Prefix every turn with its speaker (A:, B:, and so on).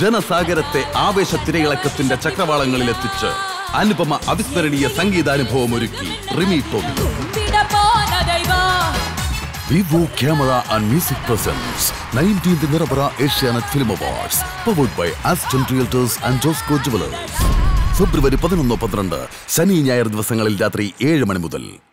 A: ജനസാഗരത്തെ ആവേശ തിരയിളക്കത്തിന്റെ ചക്രവാളങ്ങളിൽ എത്തിച്ച് അനുപമ അവിസ്മരണീയ സംഗീതാനുഭവം ഒരുക്കി Rimi Tomy. Vivo camera and music presence. Nineteenth Nirapara Asianet film awards. Powered by Aston realtors and Josco jewellers. ഫെബ്രുവരി പതിനൊന്ന് പന്ത്രണ്ട് ശനി ഞായർ ദിവസങ്ങളിൽ രാത്രി ഏഴ് മണി മുതൽ.